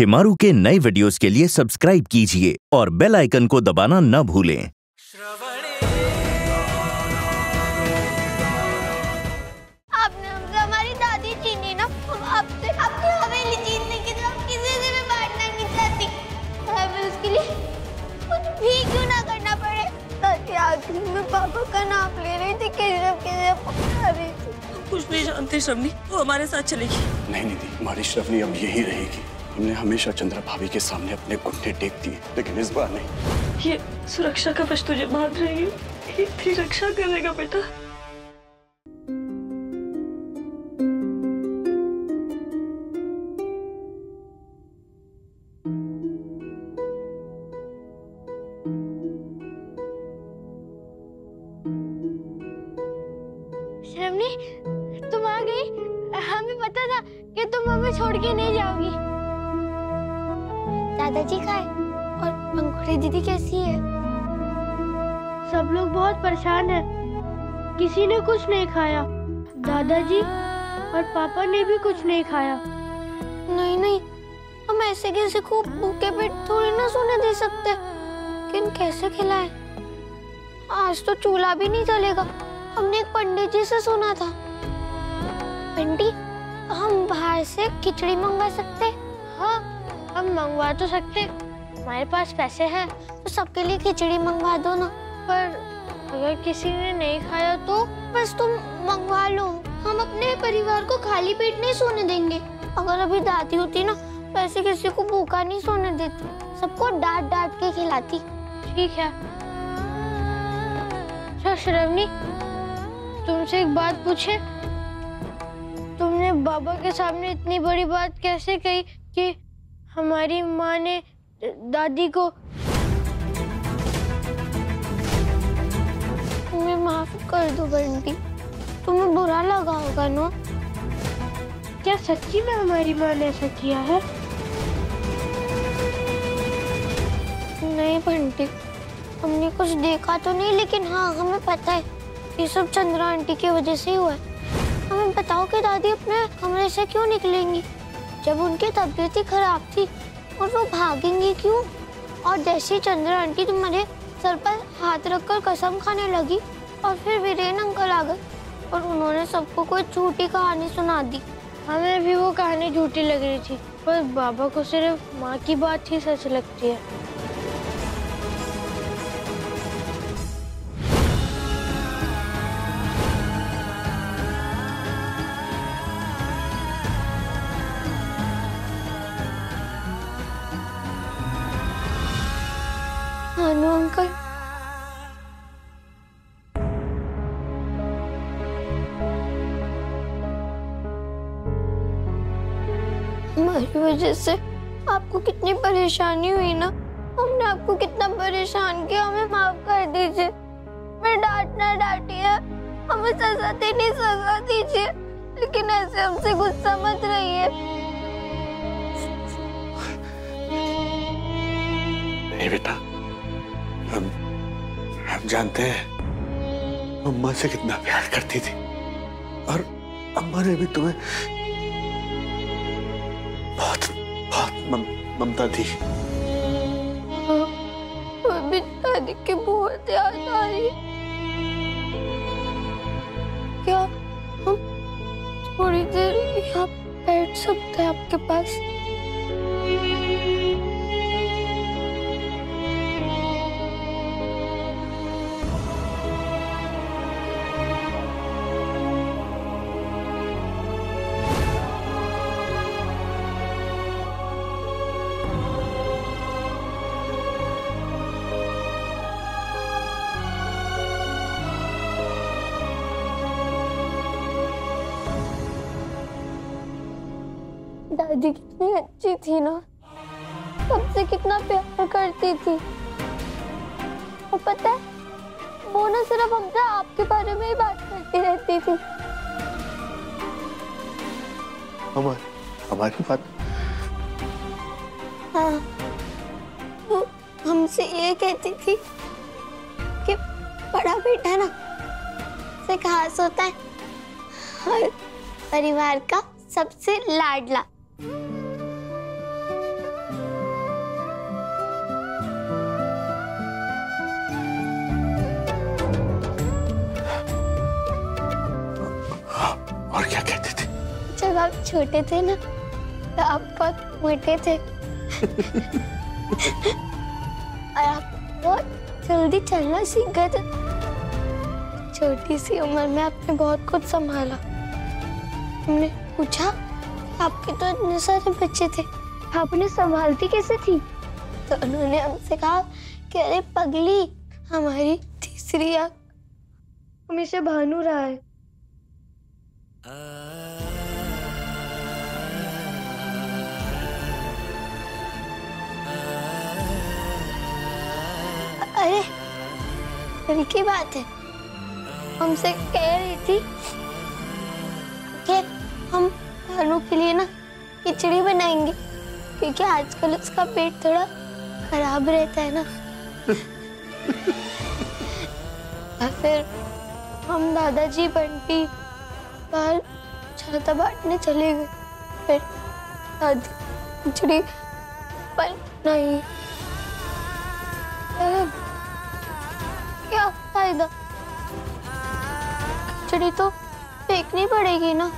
शिमारू के नए वीडियोस के लिए सब्सक्राइब कीजिए और बेल आइकन को दबाना न भूलें। हमारी दादी छीनी ना हम आपसे आपकी हवेली जीतने की तो हम किसी से भी बांटना नहीं चाहती हमें उसके लिए कुछ भी क्यों ना करना पड़े? ताकि आखिर में पापा का नाम ले रही थी केशव केशव पकड़ा रही थी कुछ नहीं जानते शबनी वो हमारे साथ चलेगी। नहीं निधि हमारी श्रवणी अब यही रहेगी। हमने हमेशा चंद्रा भाभी के सामने अपने घुटने टेक दिए लेकिन इस बार नहीं। ये सुरक्षा का बच तुझे बाँध रही है। तेरी रक्षा करेगा बेटा। तुम आ गई। हमें पता था कि तुम हमें छोड़ के नहीं जाओगी। दादाजी कहाँ है और पंखुड़ी दीदी कैसी है? सब लोग बहुत परेशान हैं। किसी ने कुछ नहीं खाया। दादाजी और पापा ने भी कुछ नहीं खाया। नहीं नहीं। हम ऐसे किसी को भूखे पेट थोड़ी ना सोने दे सकते? लेकिन कैसे खिलाए? आज तो चूल्हा भी नहीं चलेगा हमने एक पंडित जी से सुना था। पंडित हम बाहर से खिचड़ी मंगवा सकते हाँ। हम मंगवा तो सकते, हमारे पास पैसे हैं तो सबके लिए खिचड़ी मंगवा दो ना। पर अगर किसी ने नहीं खाया तो बस तुम मंगवा लो। हम अपने परिवार को खाली पेट नहीं सोने देंगे। अगर अभी दादी होती ना तो ऐसे किसी को भूखा नहीं सोने देती। सबको डांट डांट के खिलाती। ठीक है। अच्छा श्रवणी, तुमसे एक बात पूछे? तुमने बाबा के सामने इतनी बड़ी बात कैसे कही कि हमारी माँ ने दादी को तुम्हें माफ़ कर दो बंटी। तुम्हें बुरा लगा होगा, ना? क्या सच्ची में हमारी माँ ने ऐसा किया है? नहीं बंटी, हमने कुछ देखा तो नहीं, लेकिन हाँ हमें पता है ये सब चंद्रा आंटी की वजह से ही हुआ है। हमें बताओ कि दादी अपने कमरे से क्यों निकलेंगी? जब उनकी तबीयत ही खराब थी और वो भागेंगे क्यों? और जैसे चंद्र आंटी तुम्हारे सर पर हाथ रखकर कसम खाने लगी और फिर वीरेन अंकल आ गए और उन्होंने सबको कोई झूठी कहानी सुना दी। हमें भी वो कहानी झूठी लग रही थी, पर बाबा को सिर्फ़ माँ की बात ही सच लगती है। वजह से आपको कितनी परेशानी हुई ना? हमने आपको कितना परेशान किया? हमें माफ़ कर दीजिए। मैं डांटना डांटिए हमें सजा देनी सजा दीजिए। लेकिन ऐसे हमसे गुस्सा मत रहिए। नहीं बेटा, हम हम जानते हैं, अम्मा से कितना प्यार करती थी। और अम्मा ने भी तुम्हें ममता थी। दादी की बहुत याद आ रही क्या हम थोड़ी देर यहाँ बैठ सकते हैं आपके पास? दादी कितनी अच्छी थी ना। सबसे कितना प्यार करती थी। और पता है वो ना सिर्फ़ हमसे आपके बारे में ही बात करती रहती थी। हमारी हमारी बात। हाँ वो हमसे ये कहती थी कि बड़ा बेटा ना से खास होता है। और परिवार का सबसे लाडला। और क्या कहते थे? जब आप छोटे थे ना तो आप बहुत मोटे थे। और आप बहुत जल्दी चलना सीख गए थे। छोटी सी उम्र में आपने बहुत कुछ संभाला। हमने पूछा आपके तो इतने सारे बच्चे थे। आपने संभालती कैसे थी? तो उन्होंने हमसे कहा कि अरे पगली हमारी तीसरी आँख। हमेशा भानु रहा है। अरे की बात है। हमसे कह रही थी क्योंकि आजकल उसका पेट थोड़ा खराब रहता है ना। और फिर हम दादाजी बंटी बाहर छाता बांटने चले गए। फिर दादी खिचड़ी बनाई अरे, क्या फ़ायदा? खिचड़ी तो फेंकनी पड़ेगी ना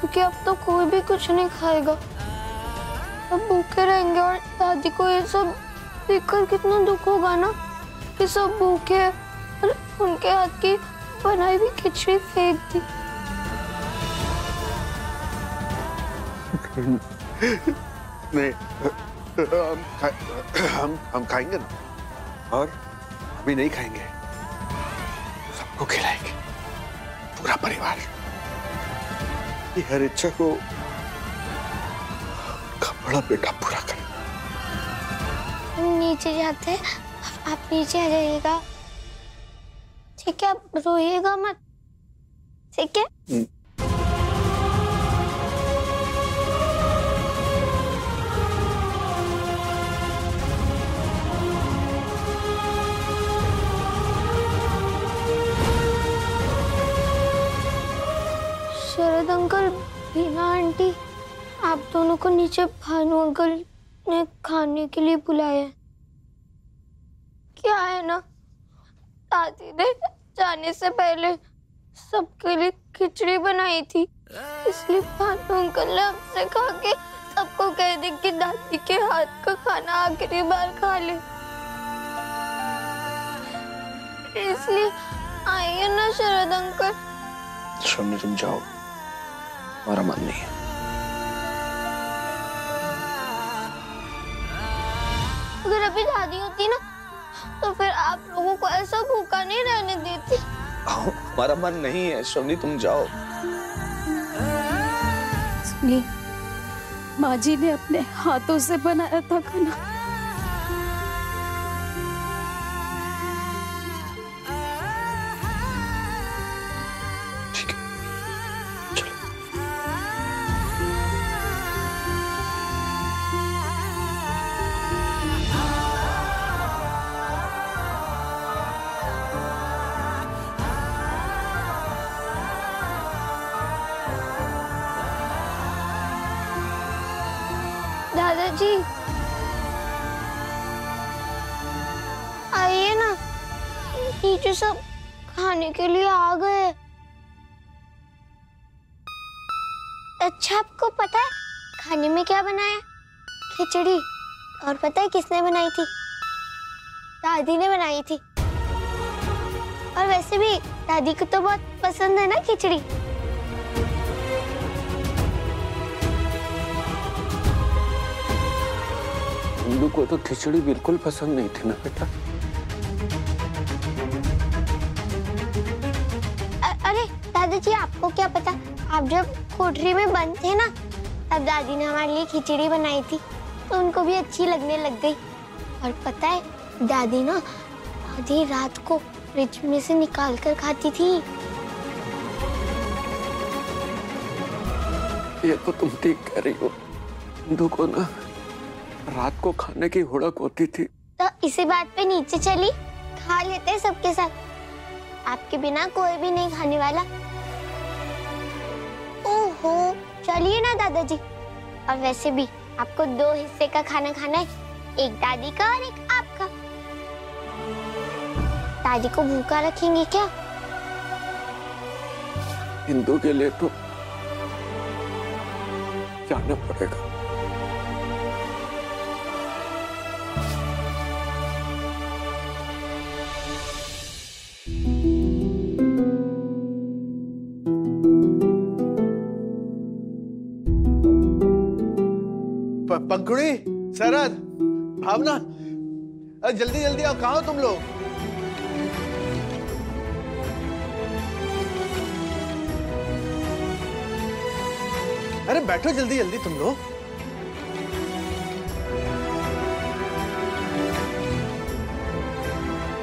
क्योंकि अब तो कोई भी कुछ नहीं खाएगा। अब भूखे रहेंगे और दादी को ये सब देखकर कितना दुख होगा ना कि सब भूखे और उनके हाथ की बनाई हुई खिचड़ी फेंक दी। नहीं, हम हम हम खाएँगे ना, और अभी नहीं खाएँगे। सबको खिलाएँगे, पूरा परिवार। ये हर इच्छा का बड़ा बेटा पूरा कर। नीचे जाते हैं आप नीचे आ जाइएगा। ठीक है आप रोइएगा मत। ठीक है? नीचे भानु अंकल ने खाने के लिए बुलाया। क्या है ना? दादी ने जाने से पहले सबके लिए खिचड़ी बनाई थी। इसलिए भानु अंकल ने हमसे कहा कि सबको कह दे कि दादी के हाथ का खाना आखिरी बार खा ले। इसलिए आइए ना शरद अंकल? शमनी तुम जाओ। हमारा मन नहीं है। अगर अभी दादी होती ना तो फिर आप लोगों को ऐसा भूखा नहीं रहने देती। हमारा मन नहीं है सोनी तुम जाओ। सुनी माँ जी ने अपने हाथों से बनाया था खाना। दादाजी। आइए ना। नीचे सब खाने के लिए आ गए। अच्छा आपको पता है खाने में क्या बनाया? खिचड़ी। और पता है किसने बनाई थी? दादी ने बनाई थी। और वैसे भी दादी को तो बहुत पसंद है ना खिचड़ी। हिंदू को तो खिचड़ी बिल्कुल पसंद नहीं थी ना बेटा अरे दादाजी आपको क्या पता आप जब कोठरी में बंद थे ना तब दादी ने हमारे लिए खिचड़ी बनाई थी तो उनको भी अच्छी लगने लग गई और पता है दादी ना आधी रात को फ्रिज में से निकाल कर खाती थी ये तो तुम ठीक कह रही हो हिंदू को ना रात को खाने की हुड़क होती थी। तो इसी बात पे नीचे चली। खा लेते सबके साथ। आपके बिना कोई भी नहीं खाने वाला। ओहो चलिए ना दादाजी। और वैसे भी आपको दो हिस्से का खाना खाना है। एक दादी का और एक आपका। दादी को भूखा रखेंगे क्या? हिंदू के लिए तो जाना पड़ेगा। अरे जल्दी जल्दी आओ, कहा तुम लोग? अरे बैठो जल्दी जल्दी तुम लोग।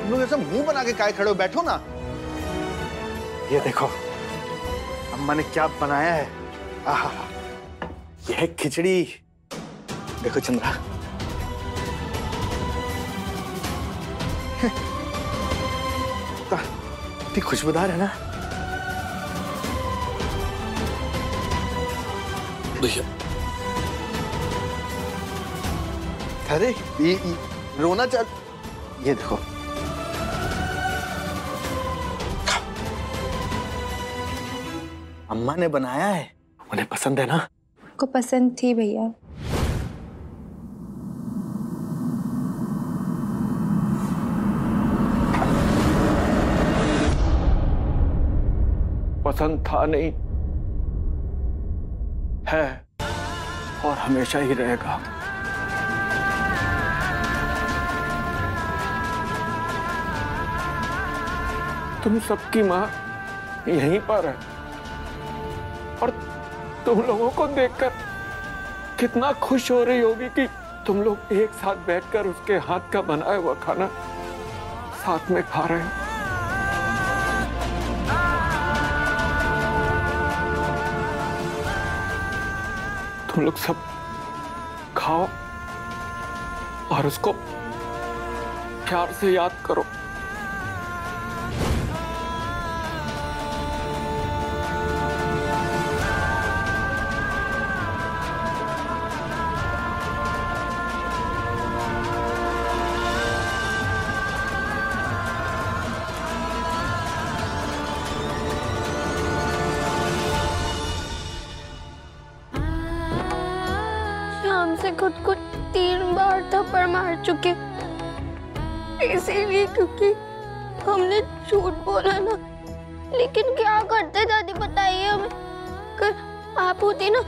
तुम लोग ऐसा मुँह बना के काय खड़े हो? बैठो ना। ये देखो, अम्मा ने क्या बनाया है? आहा, यह खिचड़ी। देखो चंद्रा। कितनी खुशबूदार है ना? भैया। अरे ये, ये रोना चल ये देखो। अम्मा ने बनाया है। उन्हें पसंद है ना? को पसंद थी भैया। पसंद था नहीं है और हमेशा ही रहेगा। तुम सबकी माँ यहीं पर है और तुम लोगों को देखकर कितना खुश हो रही होगी कि तुम लोग एक साथ बैठकर उसके हाथ का बनाया हुआ खाना साथ में खा रहे हो। तुम लोग सब खाओ और उसको प्यार से याद करो। आप होती ना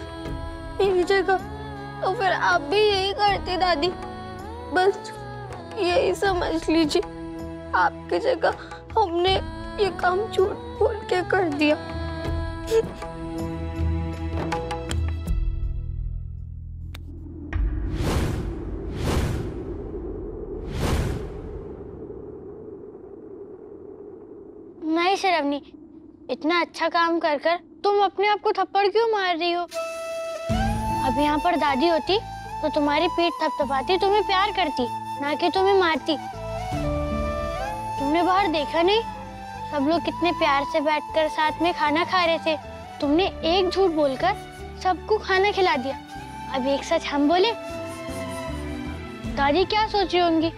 मेरी जगह। तो फिर आप भी यही करती दादी। बस यही समझ लीजिए, आपकी जगह हमने ये काम झूठ बोल के कर दिया। नहीं शरवनी, इतना अच्छा काम कर कर तुम अपने आप को थप्पड़ क्यों मार रही हो? अब यहाँ पर दादी होती तो तुम्हारी पीठ थपथपाती, तुम्हें प्यार करती, ना कि तुम्हें मारती। तुमने बाहर देखा नहीं? सब लोग कितने प्यार से बैठकर साथ में खाना खा रहे थे। तुमने एक झूठ बोलकर सबको खाना खिला दिया। अब एक सच हम बोले? दादी क्या सोच रही होंगी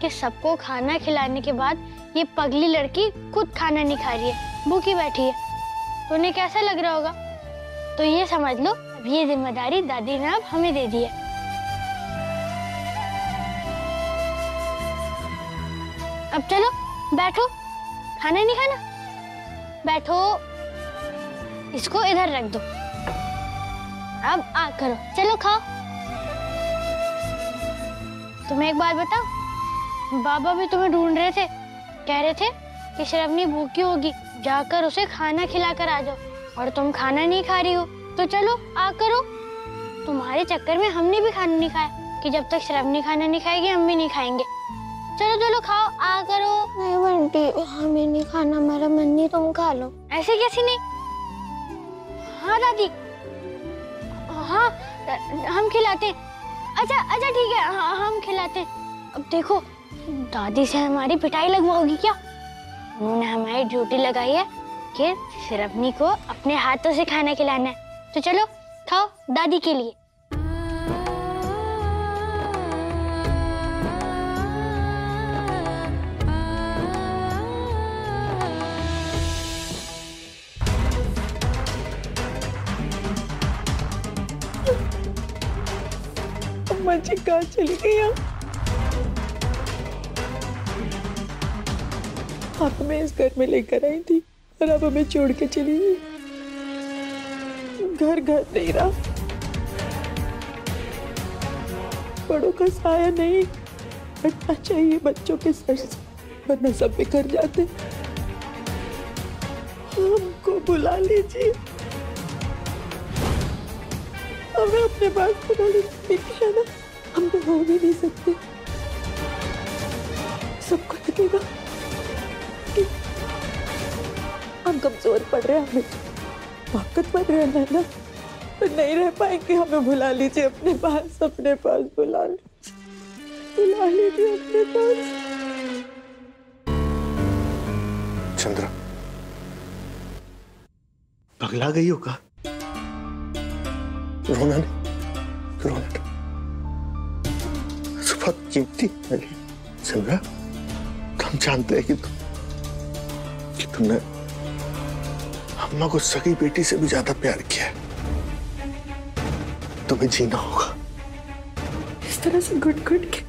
कि सबको खाना खिलाने के बाद ये पगली लड़की खुद खाना नहीं खा रही है, भूखी बैठी है। तो उन्हें कैसा लग रहा होगा? तो ये समझ लो, अब ये ज़िम्मेदारी दादी ने अब हमें दे दी है। अब चलो, बैठो। खाना नहीं खाना? बैठो। इसको इधर रख दो। अब आ करो। चलो खाओ। तुम्हें एक बात बताओ बाबा भी तुम्हें ढूंढ रहे थे, कह रहे थे कि श्रवनी भूखी होगी। जाकर उसे खाना खिलाकर आ जाओ। और तुम खाना नहीं खा रही हो तो चलो आ करो। तुम्हारे चक्कर में हमने भी खाना नहीं खाया कि जब तक श्रवनी खाना नहीं खाएगी हम भी नहीं खाएँगे। चलो चलो खाओ आ करो। नहीं बंटी हमें नहीं खाना मेरा मन नहीं तुम खा लो। ऐसे कैसे नहीं? हाँ दादी। हाँ हम खिलाते अच्छा अच्छा ठीक है हाँ, हम खिलाते अब देखो दादी से हमारी पिटाई लगवाओगी क्या? उन्होंने हमारी ड्यूटी लगाई है कि सिरपनी को अपने हाथों से खाना खिलाना है। तो चलो, खाओ, दादी के लिए। कहाँ चली गई आप हमें इस घर में लेकर आई थी और अब हमें छोड़ के चली गई। घर घर नहीं रहा। बड़ों का साया नहीं। हटना चाहिए बच्चों के सर से। वरना सब बिखर जाते। हमको बुला लीजिए। हमें अपने पास बुला लीजिए ना हम तो हो भी नहीं सकते। सबको लगेगा। कमज़ोर पड़ रहे हैं हमें। ताकतवर रहना है ना। तो नहीं रह पाएँगे, हमें बुला लीजिए अपने पास अपने पास बुला लीजिए बुला लीजिए अपने पास। चंद्रा। पगला गई होगा रोना नहीं, रोना सुबह कीमती है। चंद्रा, हम जानते हैं कि तुम कि तुमने अम्मा को सगी बेटी से भी ज़्यादा प्यार किया तुम्हें जीना होगा। इस तरह से घुट घुट के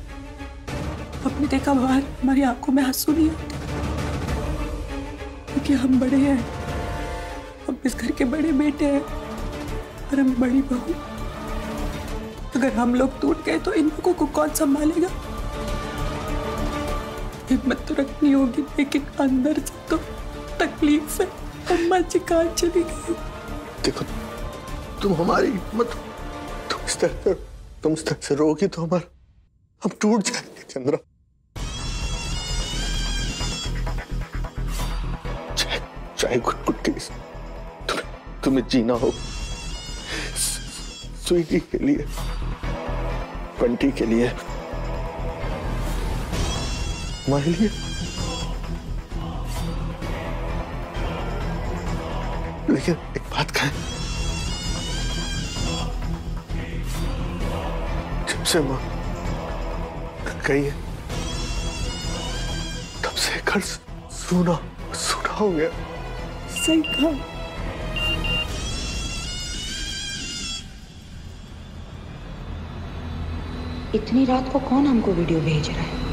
आपने देखा बाहर हमारी आँखों में आँसू नहीं आते क्योंकि हम बड़े हैं, हम इस घर के बड़े बेटे हैं और हम बड़ी बहू। अगर हम लोग टूट गए तो इन लोगों को कौन संभालेगा? हिम्मत तो रखनी होगी, लेकिन अंदर से तो तकलीफ़ है। अम्मा जी कहाँ चली गई। देखो, तुम हमारी हिम्मत तुम इस तरह से, तुम इस तरह से रोगी तो हमारा, हम टूट जाएँगे, चंद्रा। चाहे घुट घुट के तुम्हें तुम्हें जीना हो। स्वीटी के लिए, बंटी के लिए हमारे लिए। लेकिन एक बात कहें। जब से माँ गई है, तब से घर सुना सुना हो गया। सही कहा। इतनी रात को कौन हमको वीडियो भेज रहा है?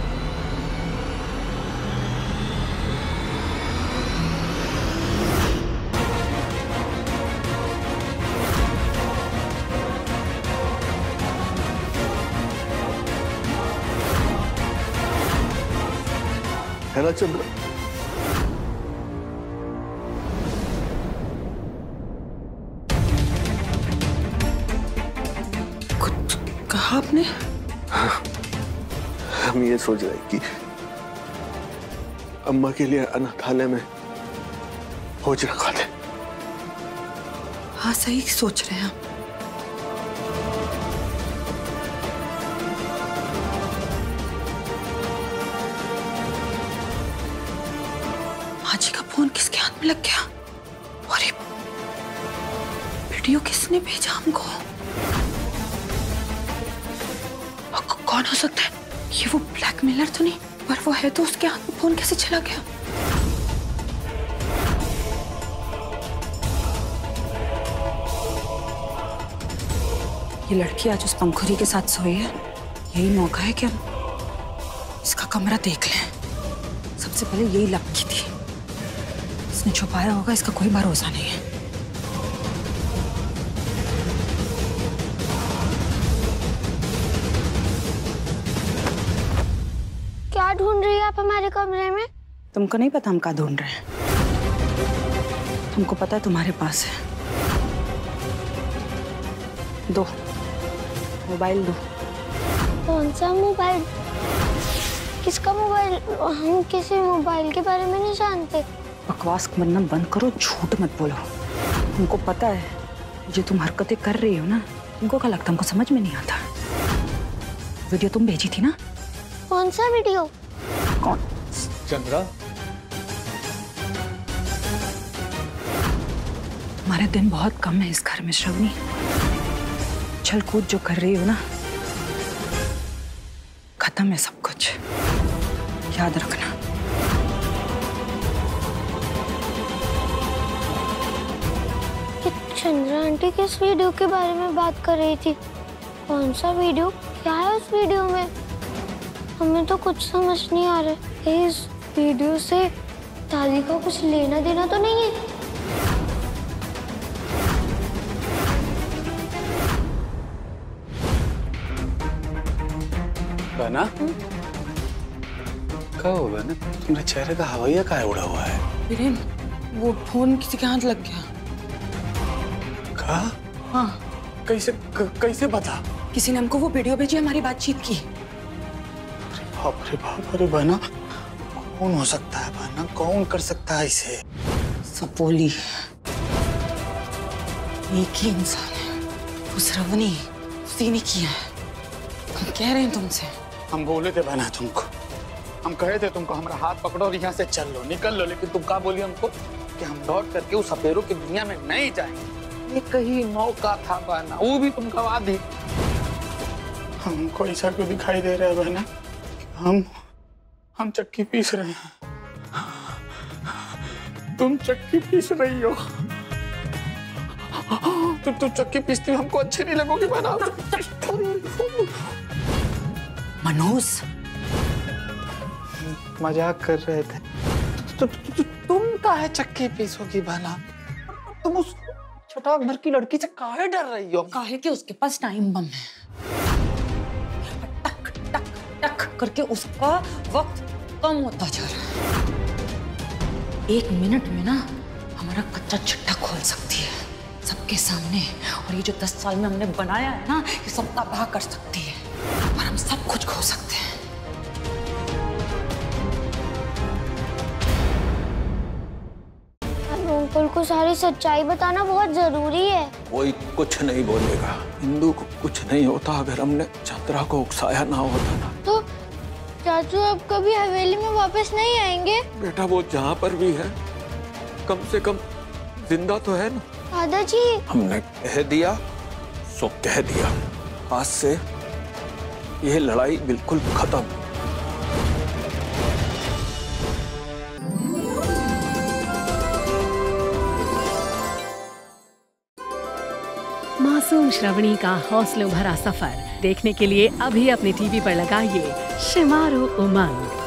है ना चंद्रा कुछ कहा आपने हम ये सोच रहे कि अम्मा के लिए अनाथालय में भोज रखवा दे हाँ सही सोच रहे हैं आप किसने भेजा हमको कौन हो सकता है? ये वो ब्लैक ब्लैकमेलर तो नहीं, पर वो है तो उसके हाथ में फ़ोन कैसे चला गया? ये लड़की आज उस पंखुरी के साथ सोई है। यही मौका है कि हम इसका कमरा देख लें। सबसे पहले यही लपकी थी। इसने छुपाया होगा, इसका कोई भरोसा नहीं है। कमरे में? तुमको नहीं पता हम कहा ढूंढ रहे हैं। तुमको पता है तुम्हारे पास है। दो। मोबाइल दो। कौन सा मोबाइल? किसका मोबाइल? हम किसी मोबाइल के बारे में नहीं जानते। बकवास बनना बंद करो झूठ मत बोलो। तुमको पता है जो तुम हरकतें कर रही हो ना तुमको क्या लगता हमको समझ में नहीं आता। वीडियो तुम भेजी थी ना? कौन सा वीडियो? कौन? चंद्रा। हमारे दिन बहुत कम है इस घर में श्रवणी। छल कूद जो कर रही हो ना खत्म है सब कुछ। याद रखना। चंद्रा आंटी किस वीडियो के बारे में बात कर रही थी? कौन सा वीडियो? क्या है उस वीडियो में? हमें तो कुछ समझ नहीं आ रहा है। इस वीडियो से दादी का कुछ लेना देना तो नहीं है? बना क्या हो बना तुम्हारे चेहरे का हवाइया का उड़ा हुआ है? वीरेन वो फ़ोन किसी के हाथ लग गया। कहा? हाँ। कैसे क, कैसे बता किसी ने हमको वो वीडियो भेजी हमारी बातचीत की। अरे बाप रे बाप अरे बहना। कौन हो सकता है बहना कौन कर सकता है इसे? सब बोली एक ही इंसान है। उस रवनी उसी ने किया है। हम कह रहे हैं तुमसे। हम बोले थे बहना तुमको। हम कहे थे तुमको हमारा हाथ पकड़ो और यहाँ से चल लो निकल लो। लेकिन तुम कहा बोली हमको कि हम लौट करके उस सपेरों की दुनिया में नहीं जाएँगे ये कहीं मौका था बहना वो भी तुम गवा दी हमको ऐसा क्यों दिखाई दे रहा है बहना हम हम चक्की पीस रहे हैं। तुम चक्की पीस रही हो। तुम तुम चक्की पीसती हमको अच्छी नहीं लगोगी बहना मनोज? मज़ाक कर रहे थे। तु, तु, तु, तुम काहे चक्की पीसोगी भला तुम उस छटाक भर की लड़की से काहे डर रही हो? काहे कि उसके पास टाइम बम है। करके उसका वक्त कम होता जा रहा है। एक मिनट में ना हमारा कच्चा चिट्ठा खोल सकती है सबके सामने। और ये जो दस साल में हमने बनाया है ना ये सब तबाह कर सकती है। और हम सब कुछ खो सकते हैं। अंकल को सारी सच्चाई बताना बहुत ज़रूरी है। कोई कुछ नहीं बोलेगा। हिंदू को कुछ नहीं होता अगर हमने चंद्रा को उकसाया ना होता ना। चाचू आप कभी हवेली में वापस नहीं आएँगे? बेटा वो जहाँ पर भी है कम से कम ज़िंदा तो है ना? दादाजी। हमने कह दिया सो कह दिया। आज से यह लड़ाई बिल्कुल खत्म। मासूम श्रवणी का हौसलों भरा सफ़र। देखने के लिए अभी अपने टीवी पर लगाइए शिमारू उमंग।